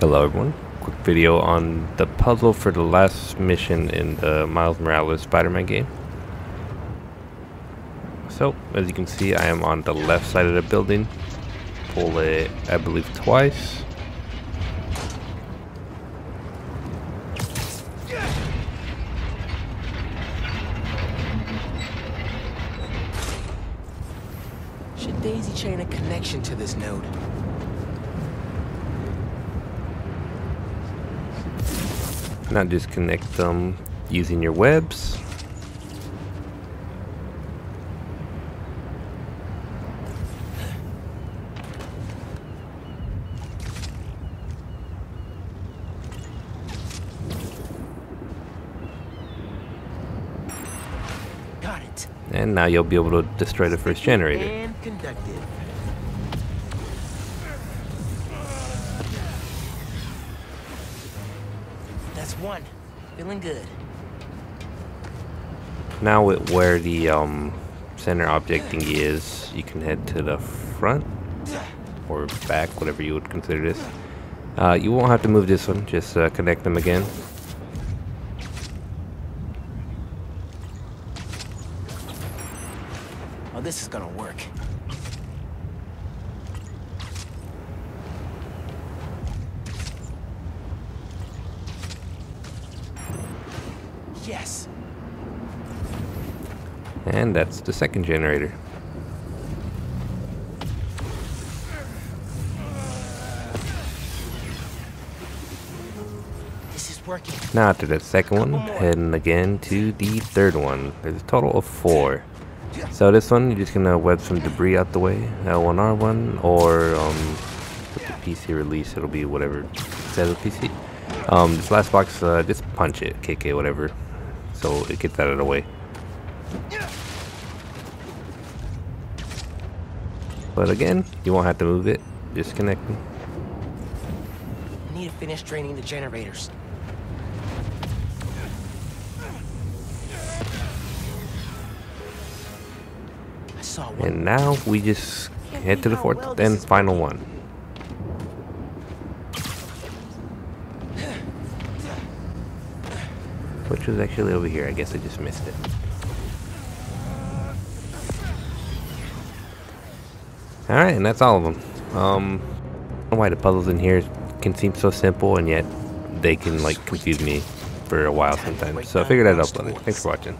Hello everyone, quick video on the puzzle for the last mission in the Miles Morales Spider-Man game. So, as you can see, I am on the left side of the building. Pull it, I believe, twice. Should daisy chain a connection to this node? Not just connect them using your webs. Got it. And now you'll be able to destroy the first generator. That's one. Feeling good. Now with where the um, center object thingy is, you can head to the front or back, whatever you would consider this. Uh, you won't have to move this one, just uh, connect them again. Oh, this is gonna work. Yes. And that's the second generator. This is working. Now after the second one, heading again to the third one. There's a total of four. So this one, you're just gonna web some debris out the way, L1R1, or um, with the PC release, it'll be whatever it says PC. Um, this last box, uh, just punch it, KK, whatever, so it gets out of the way. But again, you won't have to move it, just connect them. I need to finish draining the generators. I saw one. And now we just head to the fourth and final one. Which was actually over here. I guess I just missed it. Alright, and that's all of them. Um, I don't know why the puzzles in here can seem so simple and yet they can like confuse me for a while sometimes. So I figured I'd upload it. Thanks for watching.